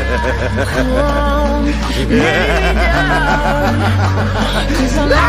Come lay down, cause I'm